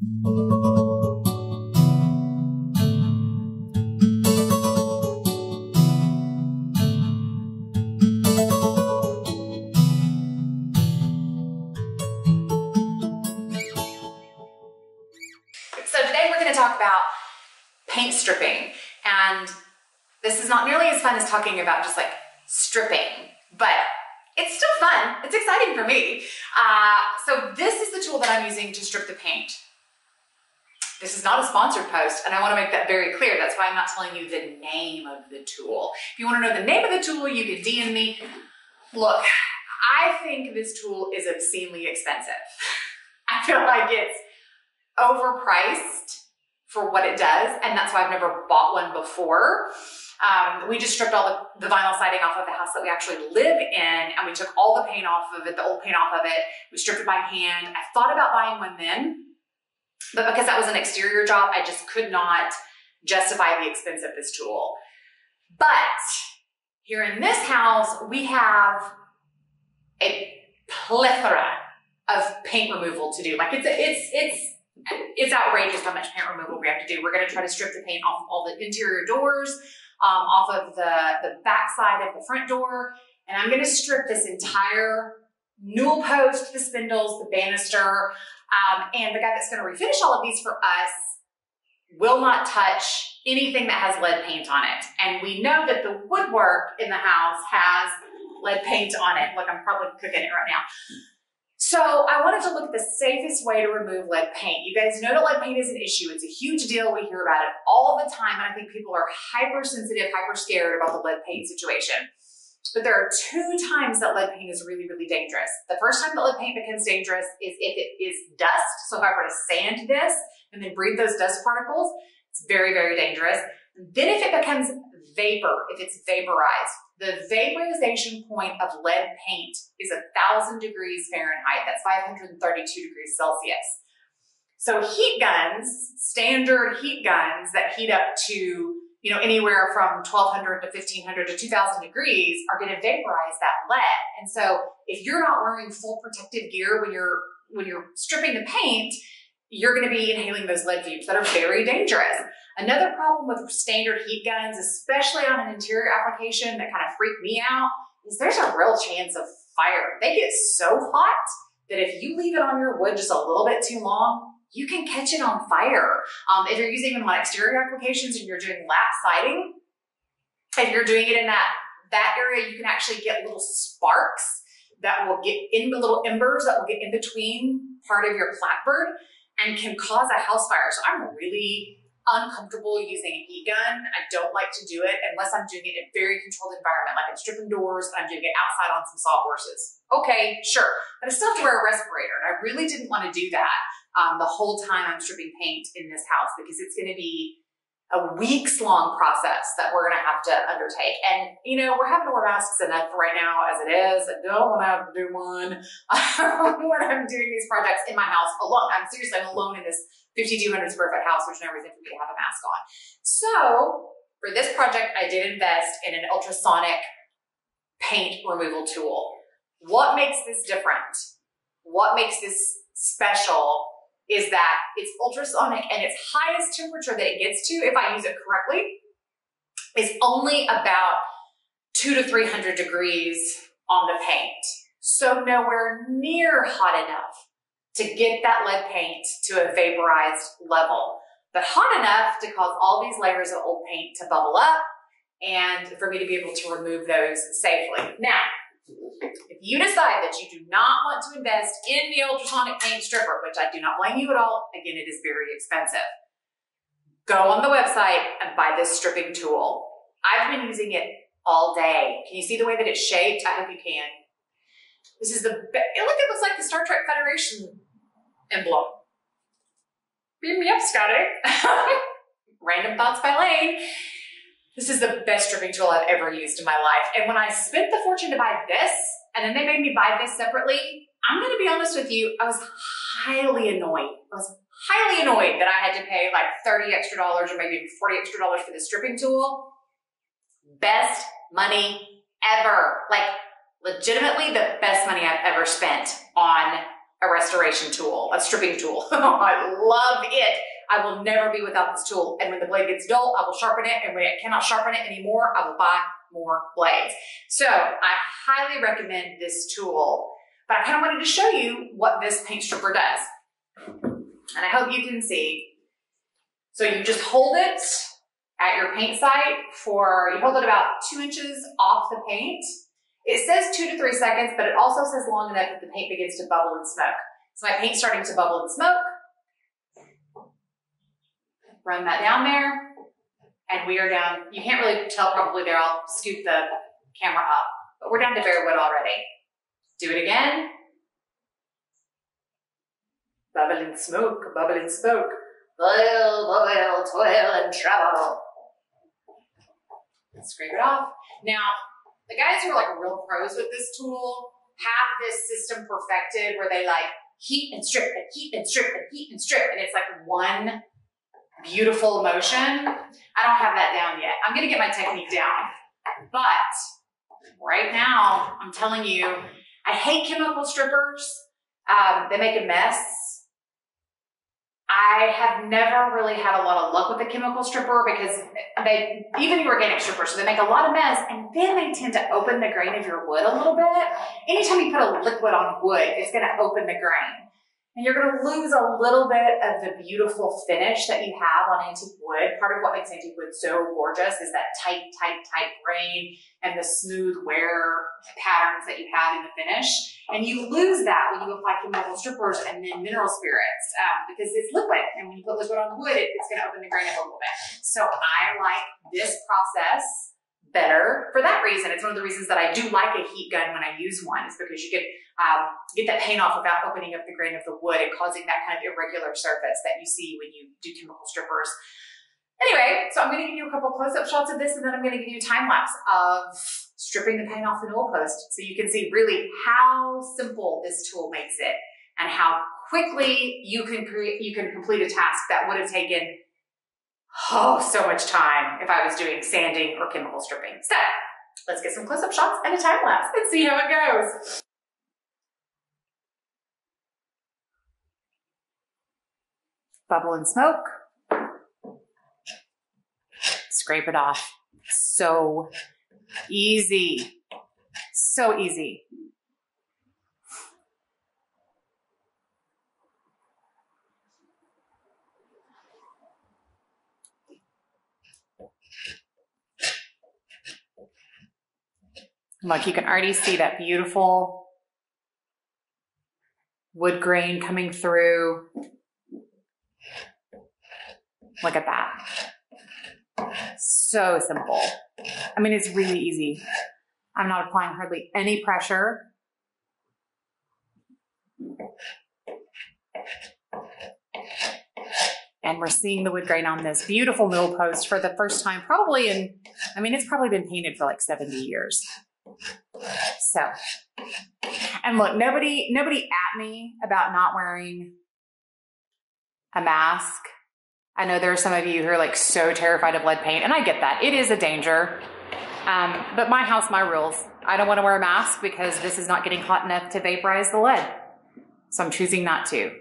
So today we're going to talk about paint stripping. And this is not nearly as fun as talking about just like stripping, but it's still fun. It's exciting for me. Uh, so this is the tool that I'm using to strip the paint. This is not a sponsored post, and I want to make that very clear. That's why I'm not telling you the name of the tool. If you want to know the name of the tool, you can DM me. Look, I think this tool is obscenely expensive. I feel like it's overpriced for what it does, and that's why I've never bought one before. Um, we just stripped all the, the, vinyl siding off of the house that we actually live in, and we took all the paint off of it, the old paint off of it. We stripped it by hand. I thought about buying one then, but because that was an exterior job, I just could not justify the expense of this tool. But here in this house, we have a plethora of paint removal to do. Like it's it's it's it's outrageous how much paint removal we have to do. We're going to try to strip the paint off all the interior doors, um, off of the the back side of the front door, and I'm going to strip this entire newel post, the spindles, the banister, um, and the guy that's going to refinish all of these for us will not touch anything that has lead paint on it. And we know that the woodwork in the house has lead paint on it. Look, I'm probably cooking it right now. So I wanted to look at the safest way to remove lead paint. You guys know that lead paint is an issue. It's a huge deal. We hear about it all the time. And I think people are hypersensitive, hyper scared about the lead paint situation. But there are two times that lead paint is really, really dangerous. The first time that lead paint becomes dangerous is if it is dust. So if I were to sand this and then breathe those dust particles, it's very, very dangerous. Then if it becomes vapor, if it's vaporized, the vaporization point of lead paint is a thousand degrees Fahrenheit. That's 532 degrees Celsius. So heat guns, standard heat guns that heat up to you know, anywhere from 1200 to 1500 to 2000 degrees are going to vaporize that lead. And so if you're not wearing full protective gear when you're, when you're stripping the paint, you're going to be inhaling those lead fumes that are very dangerous. Another problem with standard heat guns, especially on an interior application that kind of freak me out, is there's a real chance of fire. They get so hot that if you leave it on your wood just a little bit too long, you can catch it on fire. Um, if you're using them on exterior applications and you're doing lap siding, if you're doing it in that, that area, you can actually get little sparks that will get in the little embers that will get in between part of your clapboard and can cause a house fire. So I'm really uncomfortable using a heat gun. I don't like to do it unless I'm doing it in a very controlled environment, like I'm stripping doors, and I'm doing it outside on some sawhorses. Okay, sure. But I still have to wear a respirator, and I really didn't want to do that um, the whole time I'm stripping paint in this house because it's going to be a weeks long process that we're going to have to undertake. And, you know, we're having to wear masks enough right now as it is. I don't want to have to do one when I'm doing these projects in my house alone. I'm seriously, I'm alone in this 5,200 square foot house. There's no reason for me to have a mask on. So for this project, I did invest in an ultrasonic paint removal tool. What makes this different? What makes this special is that it's ultrasonic and its highest temperature that it gets to, if I use it correctly, is only about two to 300 degrees on the paint. So nowhere near hot enough to get that lead paint to a vaporized level, but hot enough to cause all these layers of old paint to bubble up and for me to be able to remove those safely. Now, you decide that you do not want to invest in the ultrasonic paint stripper, which I do not blame you at all, again, it is very expensive, go on the website and buy this stripping tool. I've been using it all day. Can you see the way that it's shaped? I hope you can. This is the, look, it looks like the Star Trek Federation emblem. Beam me up, Scotty. Random thoughts by Laine. This is the best stripping tool I've ever used in my life. And when I spent the fortune to buy this, and then they made me buy this separately, I'm gonna be honest with you, I was highly annoyed. I was highly annoyed that I had to pay like 30 extra dollars or maybe 40 extra dollars for the stripping tool. Best money ever. Like legitimately the best money I've ever spent on a restoration tool, a stripping tool. I love it. I will never be without this tool. And when the blade gets dull, I will sharpen it. And when I cannot sharpen it anymore, I will buy more blades. So I highly recommend this tool, but I kind of wanted to show you what this paint stripper does. And I hope you can see. So you just hold it at your paint site for, you hold it about two inches off the paint. It says two to three seconds, but it also says long enough that the paint begins to bubble and smoke. So my paint's starting to bubble and smoke. Run that down there, and we are down, you can't really tell probably there, I'll scoot the camera up, but we're down to bare wood already. Do it again. Bubbling smoke, bubbling smoke. Boil, boil, toil, and trouble. Scrape it off. Now, the guys who are like real pros with this tool have this system perfected where they like heat and strip and heat and strip and heat and strip, and it's like one beautiful motion. I don't have that down yet. I'm gonna get my technique down. But right now, I'm telling you, I hate chemical strippers. Um, they make a mess. I have never really had a lot of luck with a chemical stripper because they, even the organic stripper, so they make a lot of mess and then they tend to open the grain of your wood a little bit. Anytime you put a liquid on wood, it's going to open the grain. And you're to lose a little bit of the beautiful finish that you have on antique wood. Part of what makes antique wood so gorgeous is that tight, tight, tight grain and the smooth wear patterns that you have in the finish. And you lose that when you apply chemical strippers and then mineral spirits um, because it's liquid. And when you put liquid on the wood, it, it's to open the grain up a little bit. So I like this process better for that reason. It's one of the reasons that I do like a heat gun when I use one is because you can um, get that paint off without opening up the grain of the wood and causing that kind of irregular surface that you see when you do chemical strippers. Anyway, so I'm going to give you a couple close-up shots of this and then I'm going to give you a time lapse of stripping the paint off the newel post so you can see really how simple this tool makes it and how quickly you can create, you can complete a task that would have taken oh, so much time if I was doing sanding or chemical stripping. So let's get some close-up shots and a time lapse and see how it goes. Bubble and smoke. Scrape it off. So easy. So easy. Look, you can already see that beautiful wood grain coming through. Look at that. So simple. I mean, it's really easy. I'm not applying hardly any pressure. And we're seeing the wood grain on this beautiful newel post for the first time, probably in, I mean, it's probably been painted for like 70 years. So, and look, nobody, nobody at me about not wearing a mask. I know there are some of you who are like so terrified of lead paint, and I get that. It is a danger. Um, but my house, my rules. I don't want to wear a mask because this is not getting hot enough to vaporize the lead. So I'm choosing not to.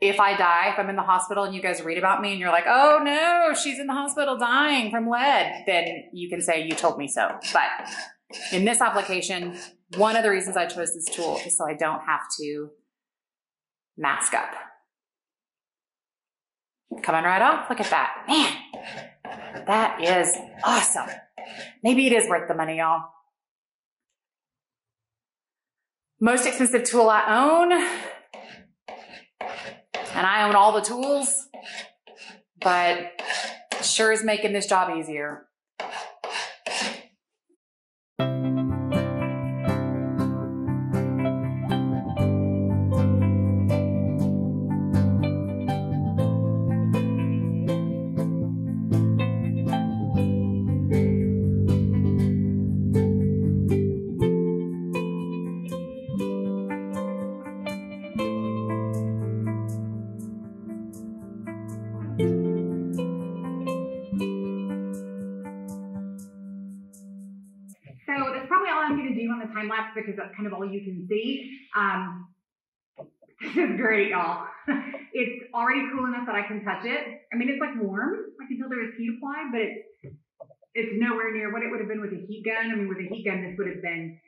If I die, if I'm in the hospital and you guys read about me and you're like, oh no, she's in the hospital dying from lead, then you can say you told me so. But in this application, one of the reasons I chose this tool is so I don't have to mask up. Coming right off, look at that. Man, that is awesome. Maybe it is worth the money, y'all. Most expensive tool I own, and I own all the tools, but sure is making this job easier. Time lapse because that's kind of all you can see. Um, This is great, y'all. it's already cool enough that I can touch it. I mean, it's like warm. I can tell there is heat applied, but it's it's nowhere near what it would have been with a heat gun. I mean, with a heat gun, this would have been.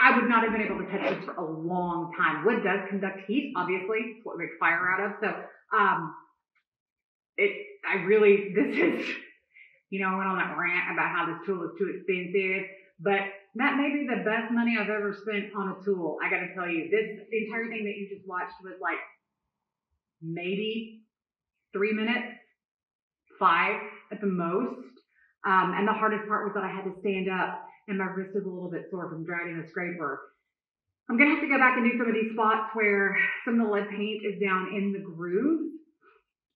I would not have been able to touch this for a long time. Wood does conduct heat, obviously. It's what we make fire out of. So, um, it. I really. This is. You know, I went on that rant about how this tool is too expensive, but that may be the best money I've ever spent on a tool. I got to tell you, this entire thing that you just watched was like maybe three minutes, five at the most. Um, and the hardest part was that I had to stand up and my wrist is a little bit sore from dragging the scraper. I'm gonna have to go back and do some of these spots where some of the lead paint is down in the groove.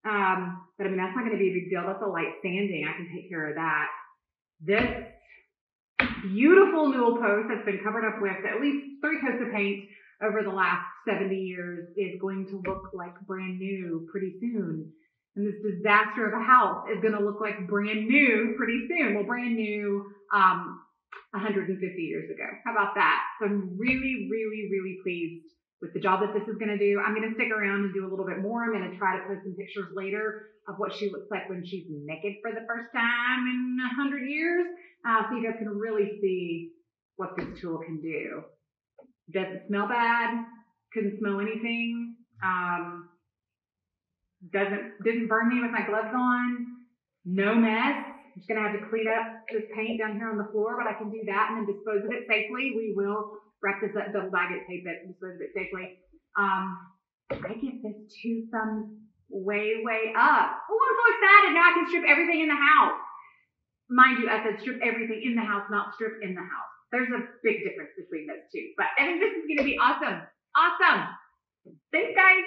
Um, but I mean, that's not gonna be a big deal. That's a light sanding. I can take care of that. This beautiful newel post that's been covered up with at least three coats of paint over the last 70 years is going to look like brand new pretty soon. And this disaster of a house is going to look like brand new pretty soon. Well, brand new, um, 150 years ago. How about that? So I'm really, really, really pleased with the job that this is going to do. I'm going to stick around and do a little bit more. I'm going to try to post some pictures later of what she looks like when she's naked for the first time in a 100 years uh, so you guys can really see what this tool can do. Doesn't smell bad, couldn't smell anything, um, doesn't, didn't burn me with my gloves on, no mess. I'm just gonna have to clean up this paint down here on the floor, but I can do that and then dispose of it safely. We will this up, double bag it, tape it, dispose of it safely. Um, I give this two thumbs way, way up. Oh, I'm so excited. Now I can strip everything in the house. Mind you, I said strip everything in the house, not strip in the house. There's a big difference between those two. But I think this is going to be awesome. Awesome. Thanks, guys.